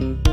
you